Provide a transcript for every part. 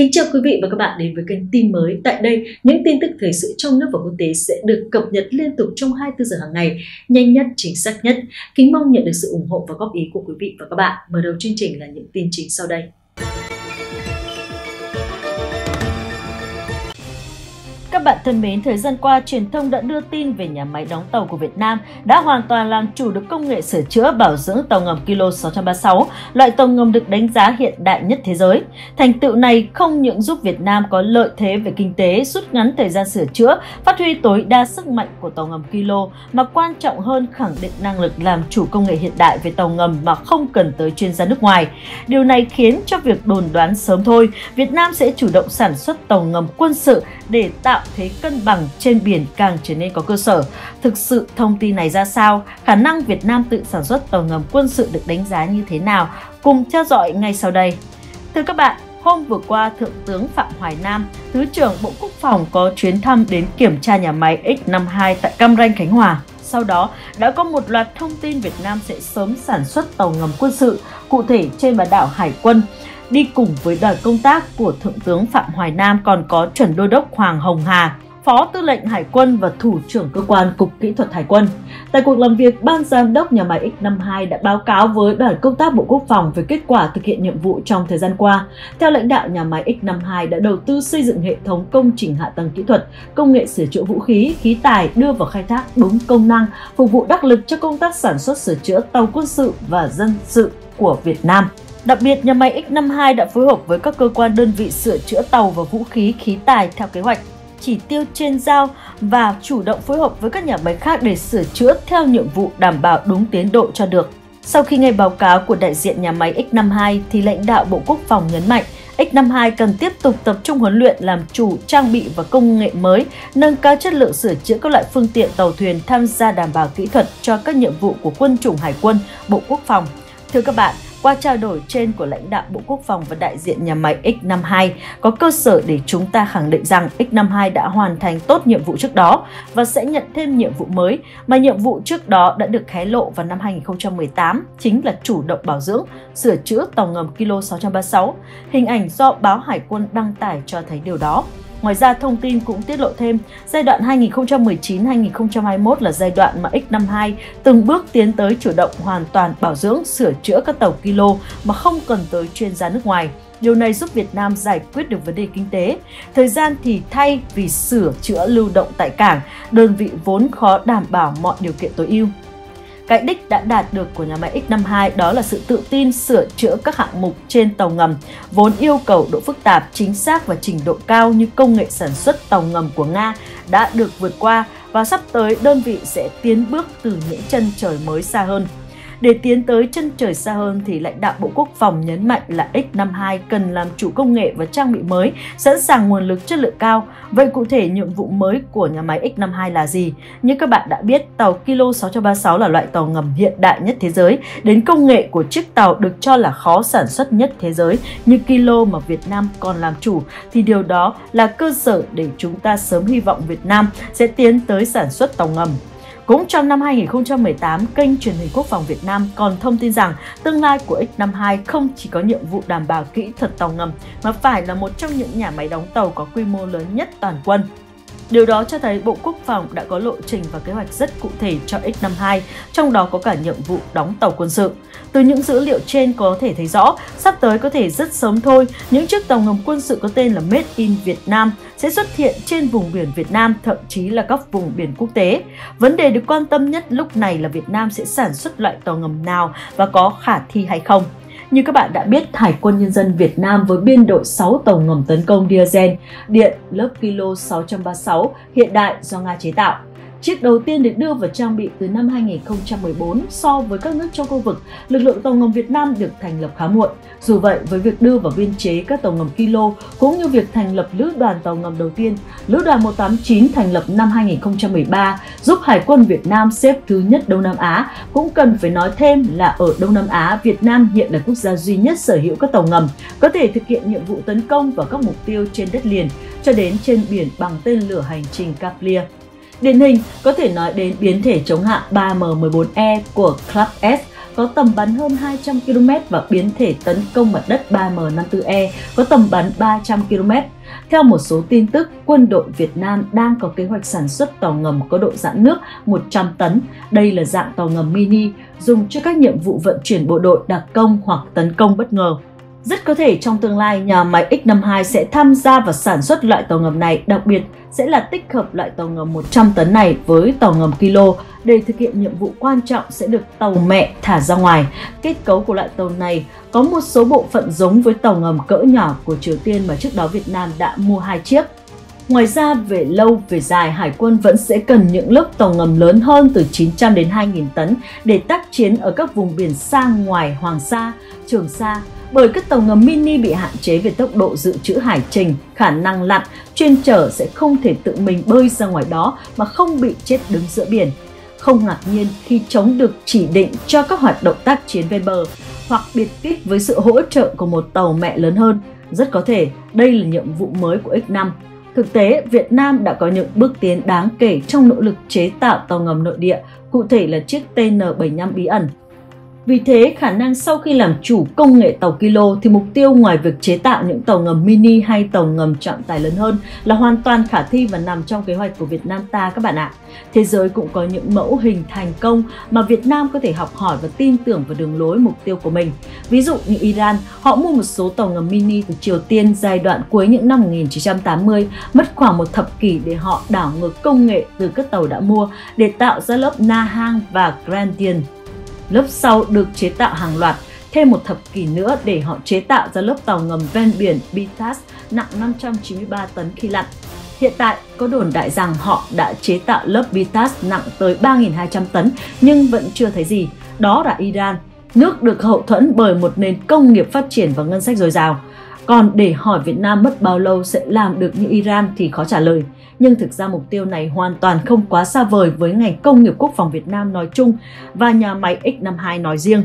Kính chào quý vị và các bạn đến với kênh tin mới. Tại đây, những tin tức thời sự trong nước và quốc tế sẽ được cập nhật liên tục trong 24 giờ hàng ngày, nhanh nhất, chính xác nhất. Kính mong nhận được sự ủng hộ và góp ý của quý vị và các bạn. Mở đầu chương trình là những tin chính sau đây. Các bạn thân mến, thời gian qua, truyền thông đã đưa tin về nhà máy đóng tàu của Việt Nam đã hoàn toàn làm chủ được công nghệ sửa chữa bảo dưỡng tàu ngầm Kilo 636, loại tàu ngầm được đánh giá hiện đại nhất thế giới. Thành tựu này không những giúp Việt Nam có lợi thế về kinh tế, rút ngắn thời gian sửa chữa, phát huy tối đa sức mạnh của tàu ngầm Kilo, mà quan trọng hơn khẳng định năng lực làm chủ công nghệ hiện đại về tàu ngầm mà không cần tới chuyên gia nước ngoài. Điều này khiến cho việc đồn đoán sớm thôi, Việt Nam sẽ chủ động sản xuất tàu ngầm quân sự để tạo thế cân bằng trên biển càng trở nên có cơ sở. Thực sự thông tin này ra sao? Khả năng Việt Nam tự sản xuất tàu ngầm quân sự được đánh giá như thế nào? Cùng theo dõi ngay sau đây. Thưa các bạn, Hôm vừa qua, Thượng tướng Phạm Hoài Nam, Thứ trưởng Bộ Quốc phòng có chuyến thăm đến kiểm tra nhà máy X52 tại Cam Ranh, Khánh Hòa. Sau đó, đã có một loạt thông tin Việt Nam sẽ sớm sản xuất tàu ngầm quân sự, cụ thể trên bán đảo Hải quân. Đi cùng với đoàn công tác của Thượng tướng Phạm Hoài Nam còn có chuẩn đô đốc Hoàng Hồng Hà, Phó Tư lệnh Hải quân và Thủ trưởng Cơ quan Cục Kỹ thuật Hải quân. Tại cuộc làm việc, Ban Giám đốc nhà máy X52 đã báo cáo với đoàn công tác Bộ Quốc phòng về kết quả thực hiện nhiệm vụ trong thời gian qua. Theo lãnh đạo nhà máy X52 đã đầu tư xây dựng hệ thống công trình hạ tầng kỹ thuật, công nghệ sửa chữa vũ khí, khí tài đưa vào khai thác đúng công năng, phục vụ đắc lực cho công tác sản xuất sửa chữa tàu quân sự và dân sự của Việt Nam. Đặc biệt, nhà máy X52 đã phối hợp với các cơ quan đơn vị sửa chữa tàu và vũ khí khí tài theo kế hoạch chỉ tiêu trên giao và chủ động phối hợp với các nhà máy khác để sửa chữa theo nhiệm vụ đảm bảo đúng tiến độ cho được. Sau khi nghe báo cáo của đại diện nhà máy X52 thì lãnh đạo Bộ Quốc phòng nhấn mạnh X52 cần tiếp tục tập trung huấn luyện làm chủ trang bị và công nghệ mới, nâng cao chất lượng sửa chữa các loại phương tiện tàu thuyền tham gia đảm bảo kỹ thuật cho các nhiệm vụ của quân chủng hải quân, Bộ Quốc phòng. Thưa các bạn, qua trao đổi trên của lãnh đạo Bộ Quốc phòng và đại diện nhà máy X52, có cơ sở để chúng ta khẳng định rằng X52 đã hoàn thành tốt nhiệm vụ trước đó và sẽ nhận thêm nhiệm vụ mới mà nhiệm vụ trước đó đã được hé lộ vào năm 2018, chính là chủ động bảo dưỡng, sửa chữa tàu ngầm Kilo 636. Hình ảnh do báo Hải quân đăng tải cho thấy điều đó. Ngoài ra, thông tin cũng tiết lộ thêm, giai đoạn 2019-2021 là giai đoạn mà X52 từng bước tiến tới chủ động hoàn toàn bảo dưỡng, sửa chữa các tàu kilo mà không cần tới chuyên gia nước ngoài. Điều này giúp Việt Nam giải quyết được vấn đề kinh tế. Thời gian thì thay vì sửa chữa lưu động tại cảng, đơn vị vốn khó đảm bảo mọi điều kiện tối ưu. Cái đích đã đạt được của nhà máy X52 đó là sự tự tin sửa chữa các hạng mục trên tàu ngầm, vốn yêu cầu độ phức tạp, chính xác và trình độ cao như công nghệ sản xuất tàu ngầm của Nga đã được vượt qua và sắp tới đơn vị sẽ tiến bước từ những chân trời mới xa hơn. Để tiến tới chân trời xa hơn thì lãnh đạo Bộ Quốc phòng nhấn mạnh là X52 cần làm chủ công nghệ và trang bị mới, sẵn sàng nguồn lực chất lượng cao. Vậy cụ thể nhiệm vụ mới của nhà máy X52 là gì? Như các bạn đã biết, tàu Kilo 636 là loại tàu ngầm hiện đại nhất thế giới. Đến công nghệ của chiếc tàu được cho là khó sản xuất nhất thế giới như Kilo mà Việt Nam còn làm chủ thì điều đó là cơ sở để chúng ta sớm hy vọng Việt Nam sẽ tiến tới sản xuất tàu ngầm cũng trong năm 2018, kênh truyền hình Quốc phòng Việt Nam còn thông tin rằng tương lai của X52 không chỉ có nhiệm vụ đảm bảo kỹ thuật tàu ngầm mà phải là một trong những nhà máy đóng tàu có quy mô lớn nhất toàn quân. Điều đó cho thấy Bộ Quốc phòng đã có lộ trình và kế hoạch rất cụ thể cho X52, trong đó có cả nhiệm vụ đóng tàu quân sự. Từ những dữ liệu trên có thể thấy rõ, sắp tới có thể rất sớm thôi, những chiếc tàu ngầm quân sự có tên là Made in Việt Nam sẽ xuất hiện trên vùng biển Việt Nam, thậm chí là các vùng biển quốc tế. Vấn đề được quan tâm nhất lúc này là Việt Nam sẽ sản xuất loại tàu ngầm nào và có khả thi hay không. Như các bạn đã biết, Hải quân Nhân dân Việt Nam với biên đội 6 tàu ngầm tấn công diesel điện lớp Kilo 636 hiện đại do Nga chế tạo. Chiếc đầu tiên được đưa vào trang bị từ năm 2014 so với các nước trong khu vực, lực lượng tàu ngầm Việt Nam được thành lập khá muộn. Dù vậy, với việc đưa vào biên chế các tàu ngầm Kilo cũng như việc thành lập lữ đoàn tàu ngầm đầu tiên, lữ đoàn 189 thành lập năm 2013 giúp Hải quân Việt Nam xếp thứ nhất Đông Nam Á, cũng cần phải nói thêm là ở Đông Nam Á, Việt Nam hiện là quốc gia duy nhất sở hữu các tàu ngầm, có thể thực hiện nhiệm vụ tấn công vào các mục tiêu trên đất liền cho đến trên biển bằng tên lửa hành trình Kaplir. Điển hình có thể nói đến biến thể chống hạm 3M14E của Club S có tầm bắn hơn 200 km và biến thể tấn công mặt đất 3M54E có tầm bắn 300 km. Theo một số tin tức, quân đội Việt Nam đang có kế hoạch sản xuất tàu ngầm có độ giãn nước 100 tấn. Đây là dạng tàu ngầm mini dùng cho các nhiệm vụ vận chuyển bộ đội đặc công hoặc tấn công bất ngờ. Rất có thể trong tương lai, nhà máy X52 sẽ tham gia vào sản xuất loại tàu ngầm này, đặc biệt sẽ là tích hợp loại tàu ngầm 100 tấn này với tàu ngầm kilo để thực hiện nhiệm vụ quan trọng sẽ được tàu mẹ thả ra ngoài. Kết cấu của loại tàu này có một số bộ phận giống với tàu ngầm cỡ nhỏ của Triều Tiên mà trước đó Việt Nam đã mua hai chiếc. Ngoài ra, về lâu về dài, Hải quân vẫn sẽ cần những lớp tàu ngầm lớn hơn từ 900 đến 2.000 tấn để tác chiến ở các vùng biển xa ngoài Hoàng Sa, Trường Sa, bởi các tàu ngầm mini bị hạn chế về tốc độ dự trữ hải trình, khả năng lặn, chuyên trở sẽ không thể tự mình bơi ra ngoài đó mà không bị chết đứng giữa biển. Không ngạc nhiên khi chống được chỉ định cho các hoạt động tác chiến ven bờ hoặc biệt kích với sự hỗ trợ của một tàu mẹ lớn hơn. Rất có thể đây là nhiệm vụ mới của X5. Thực tế, Việt Nam đã có những bước tiến đáng kể trong nỗ lực chế tạo tàu ngầm nội địa, cụ thể là chiếc TN75 bí ẩn vì thế, khả năng sau khi làm chủ công nghệ tàu kilo thì mục tiêu ngoài việc chế tạo những tàu ngầm mini hay tàu ngầm trọng tải lớn hơn là hoàn toàn khả thi và nằm trong kế hoạch của Việt Nam ta các bạn ạ. Thế giới cũng có những mẫu hình thành công mà Việt Nam có thể học hỏi và tin tưởng vào đường lối mục tiêu của mình. Ví dụ như Iran, họ mua một số tàu ngầm mini từ Triều Tiên giai đoạn cuối những năm 1980, mất khoảng một thập kỷ để họ đảo ngược công nghệ từ các tàu đã mua để tạo ra lớp Nahang và Grandian Lớp sau được chế tạo hàng loạt, thêm một thập kỷ nữa để họ chế tạo ra lớp tàu ngầm ven biển Bitas nặng 593 tấn khi lặn. Hiện tại, có đồn đại rằng họ đã chế tạo lớp Bitas nặng tới 3.200 tấn nhưng vẫn chưa thấy gì. Đó là Iran, nước được hậu thuẫn bởi một nền công nghiệp phát triển và ngân sách dồi dào. Còn để hỏi Việt Nam mất bao lâu sẽ làm được như Iran thì khó trả lời. Nhưng thực ra mục tiêu này hoàn toàn không quá xa vời với ngành công nghiệp quốc phòng Việt Nam nói chung và nhà máy X52 nói riêng.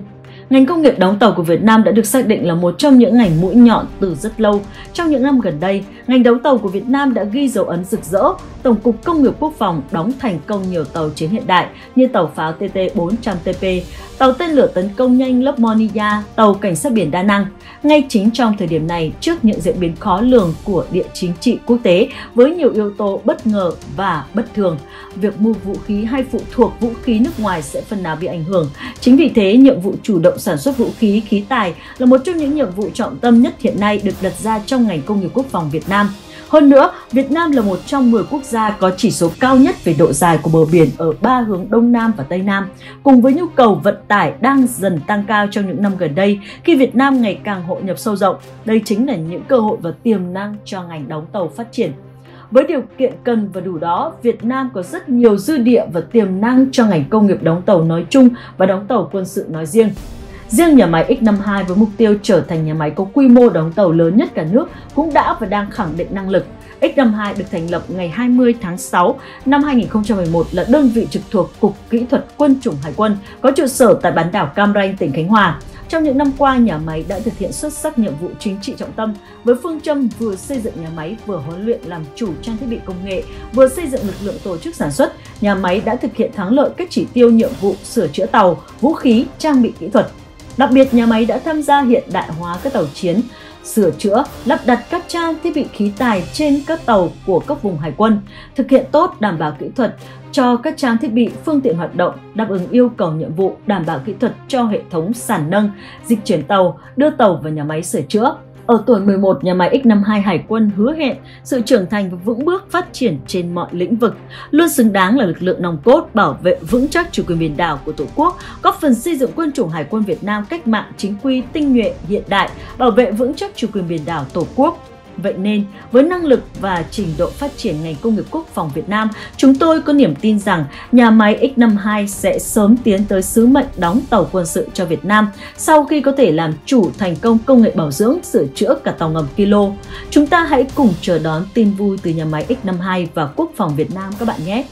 Ngành công nghiệp đóng tàu của Việt Nam đã được xác định là một trong những ngành mũi nhọn từ rất lâu. Trong những năm gần đây, ngành đóng tàu của Việt Nam đã ghi dấu ấn rực rỡ. Tổng cục Công nghiệp Quốc phòng đóng thành công nhiều tàu chiến hiện đại như tàu pháo TT-400TP, tàu tên lửa tấn công nhanh lớp Monia, tàu cảnh sát biển đa năng. Ngay chính trong thời điểm này, trước những diễn biến khó lường của địa chính trị quốc tế với nhiều yếu tố bất ngờ và bất thường, việc mua vũ khí hay phụ thuộc vũ khí nước ngoài sẽ phần nào bị ảnh hưởng. Chính vì thế, nhiệm vụ chủ động động sản xuất vũ khí, khí tài là một trong những nhiệm vụ trọng tâm nhất hiện nay được đặt ra trong ngành công nghiệp quốc phòng Việt Nam. Hơn nữa, Việt Nam là một trong 10 quốc gia có chỉ số cao nhất về độ dài của bờ biển ở ba hướng Đông Nam và Tây Nam, cùng với nhu cầu vận tải đang dần tăng cao trong những năm gần đây khi Việt Nam ngày càng hội nhập sâu rộng. Đây chính là những cơ hội và tiềm năng cho ngành đóng tàu phát triển. Với điều kiện cần và đủ đó, Việt Nam có rất nhiều dư địa và tiềm năng cho ngành công nghiệp đóng tàu nói chung và đóng tàu quân sự nói riêng. Riêng nhà máy X52 với mục tiêu trở thành nhà máy có quy mô đóng tàu lớn nhất cả nước cũng đã và đang khẳng định năng lực. X52 được thành lập ngày 20 tháng 6 năm 2011 là đơn vị trực thuộc Cục Kỹ thuật Quân chủng Hải quân, có trụ sở tại bán đảo Cam Ranh, tỉnh Khánh Hòa. Trong những năm qua, nhà máy đã thực hiện xuất sắc nhiệm vụ chính trị trọng tâm với phương châm vừa xây dựng nhà máy vừa huấn luyện làm chủ trang thiết bị công nghệ, vừa xây dựng lực lượng tổ chức sản xuất. Nhà máy đã thực hiện thắng lợi các chỉ tiêu nhiệm vụ sửa chữa tàu, vũ khí, trang bị kỹ thuật, Đặc biệt, nhà máy đã tham gia hiện đại hóa các tàu chiến, sửa chữa, lắp đặt các trang thiết bị khí tài trên các tàu của các vùng hải quân, thực hiện tốt đảm bảo kỹ thuật cho các trang thiết bị, phương tiện hoạt động, đáp ứng yêu cầu nhiệm vụ đảm bảo kỹ thuật cho hệ thống sản nâng, dịch chuyển tàu, đưa tàu vào nhà máy sửa chữa. Ở tuổi 11, nhà máy X52 Hải quân hứa hẹn sự trưởng thành và vững bước phát triển trên mọi lĩnh vực, luôn xứng đáng là lực lượng nòng cốt bảo vệ vững chắc chủ quyền biển đảo của Tổ quốc, góp phần xây dựng quân chủng Hải quân Việt Nam cách mạng chính quy, tinh nhuệ, hiện đại, bảo vệ vững chắc chủ quyền biển đảo Tổ quốc, Vậy nên, với năng lực và trình độ phát triển ngành công nghiệp quốc phòng Việt Nam, chúng tôi có niềm tin rằng nhà máy X52 sẽ sớm tiến tới sứ mệnh đóng tàu quân sự cho Việt Nam sau khi có thể làm chủ thành công công nghệ bảo dưỡng sửa chữa cả tàu ngầm Kilo. Chúng ta hãy cùng chờ đón tin vui từ nhà máy X52 và quốc phòng Việt Nam các bạn nhé!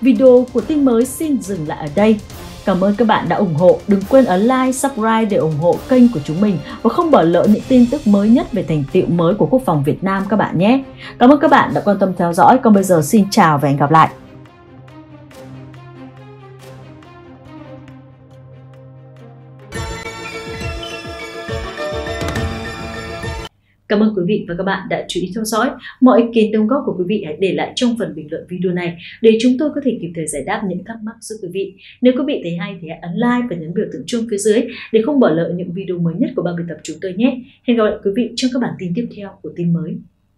Video của tin mới xin dừng lại ở đây. Cảm ơn các bạn đã ủng hộ. Đừng quên ấn like, subscribe để ủng hộ kênh của chúng mình và không bỏ lỡ những tin tức mới nhất về thành tựu mới của Quốc phòng Việt Nam các bạn nhé. Cảm ơn các bạn đã quan tâm theo dõi. Còn bây giờ xin chào và hẹn gặp lại. Cảm ơn quý vị và các bạn đã chú ý theo dõi. Mọi ý kiến đóng góp của quý vị hãy để lại trong phần bình luận video này để chúng tôi có thể kịp thời giải đáp những thắc mắc giúp quý vị. Nếu quý vị thấy hay thì hãy ấn like và nhấn biểu tượng chuông phía dưới để không bỏ lỡ những video mới nhất của ban biên tập chúng tôi nhé. Hẹn gặp lại quý vị trong các bản tin tiếp theo của tin mới.